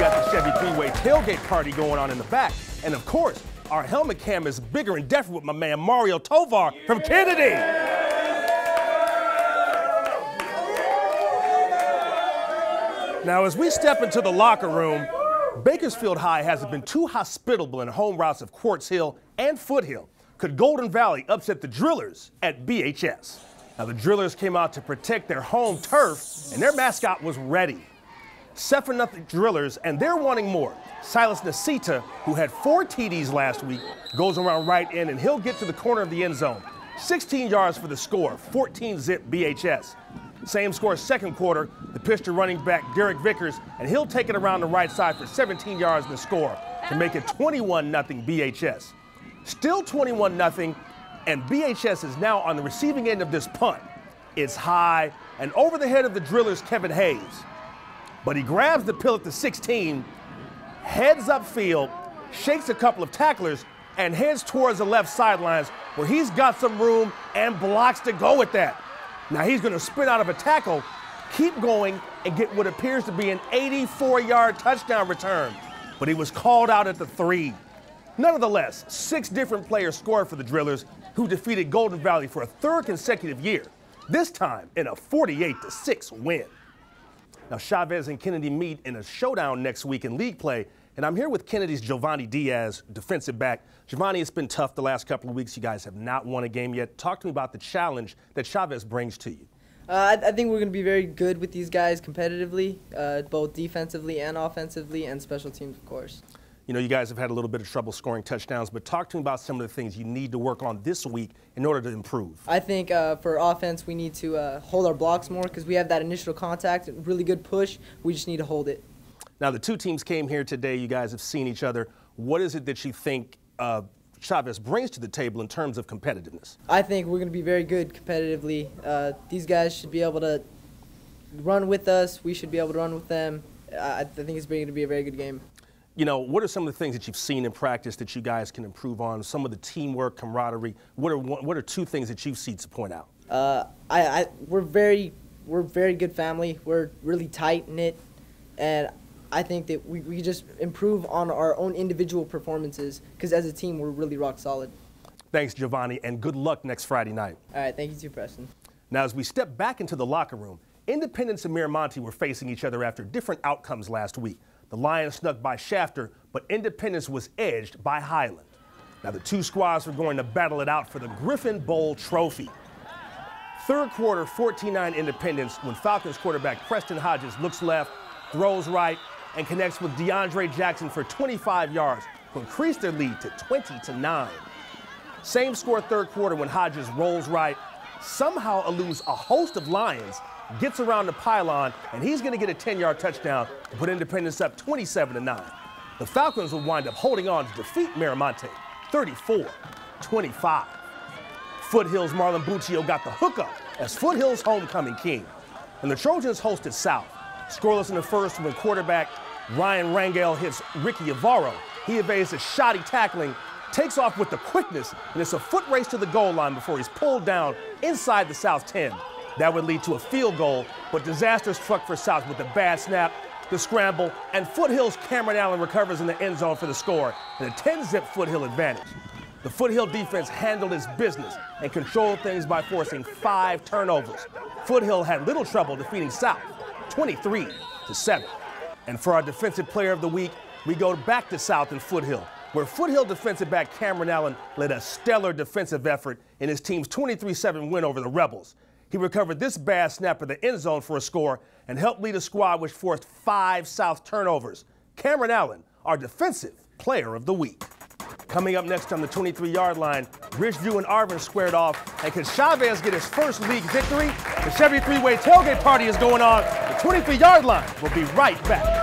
got the Chevy three-way tailgate party going on in the back. And of course, our helmet cam is bigger and deafer with my man Mario Tovar from Kennedy. Now, as we step into the locker room, Bakersfield High hasn't been too hospitable in home routes of Quartz Hill and Foothill. Could Golden Valley upset the Drillers at BHS? Now, the Drillers came out to protect their home turf, and their mascot was ready. 7 nothing Drillers, and they're wanting more. Silas Nasita, who had four TDs last week, goes around right in, and he'll get to the corner of the end zone. 16 yards for the score, 14 zip BHS. Same score second quarter, the pitch to running back Derek Vickers, and he'll take it around the right side for 17 yards in the score to make it 21 0 BHS. Still 21 0 and BHS is now on the receiving end of this punt. It's high and over the head of the drillers, Kevin Hayes. But he grabs the pill at the 16, heads upfield, shakes a couple of tacklers, and heads towards the left sidelines where he's got some room and blocks to go with that. Now he's going to spin out of a tackle, keep going, and get what appears to be an 84 yard touchdown return. But he was called out at the three. Nonetheless, six different players scored for the Drillers, who defeated Golden Valley for a third consecutive year, this time in a 48 6 win. Now, Chavez and Kennedy meet in a showdown next week in league play, and I'm here with Kennedy's Giovanni Diaz, defensive back. Giovanni, it's been tough the last couple of weeks. You guys have not won a game yet. Talk to me about the challenge that Chavez brings to you. Uh, I, I, think we're going to be very good with these guys competitively, uh, both defensively and offensively, and special teams, of course. You know, you guys have had a little bit of trouble scoring touchdowns, but talk to me about some of the things you need to work on this week in order to improve. I think uh, for offense, we need to uh, hold our blocks more because we have that initial contact, really good push. We just need to hold it. Now, the two teams came here today. You guys have seen each other. What is it that you think uh, Chavez brings to the table in terms of competitiveness? I think we're going to be very good competitively. Uh, these guys should be able to run with us. We should be able to run with them. I think it's going to be a very good game you know, what are some of the things that you've seen in practice that you guys can improve on? Some of the teamwork, camaraderie. What are what are two things that you've seen to point out? Uh, I, I we're very we're very good family. We're really tight knit, and I think that we, we just improve on our own individual performances because as a team we're really rock solid. Thanks, Giovanni, and good luck next Friday night. All right, thank you too, Preston. Now, as we step back into the locker room, Independence and Miramonte were facing each other after different outcomes last week. The Lions snuck by Shafter, but Independence was edged by Highland. Now, the two squads are going to battle it out for the Griffin Bowl trophy. Third quarter, 14 9 Independence, when Falcons quarterback Preston Hodges looks left, throws right, and connects with DeAndre Jackson for 25 yards to increase their lead to 20 to 9. Same score third quarter when Hodges rolls right, somehow eludes a host of Lions gets around the pylon, and he's going to get a 10 yard touchdown to put Independence up 27 to 9. The Falcons will wind up holding on to defeat Miramonte 34 25. Foothills Marlon Buccio got the hookup as Foothills homecoming king. And the Trojans hosted South. Scoreless in the first when quarterback Ryan Rangel hits Ricky Avaro. He evades a shoddy tackling, takes off with the quickness, and it's a foot race to the goal line before he's pulled down inside the South 10. That would lead to a field goal, but disaster struck for South with a bad snap, the scramble, and Foothills Cameron Allen recovers in the end zone for the score and a 10 zip Foothill advantage. The Foothill defense handled its business and controlled things by forcing five turnovers. Foothill had little trouble defeating South 23 to 7. And for our defensive player of the week, we go back to South and Foothill, where Foothill defensive back Cameron Allen led a stellar defensive effort in his team's 23 7 win over the Rebels. He recovered this bad snap in the end zone for a score and helped lead a squad which forced five South turnovers. Cameron Allen, our defensive player of the week. Coming up next on the 23 yard line, Ridgeview and Arvin squared off. And can Chavez get his first league victory? The Chevy three way tailgate party is going on. The 23 yard line will be right back.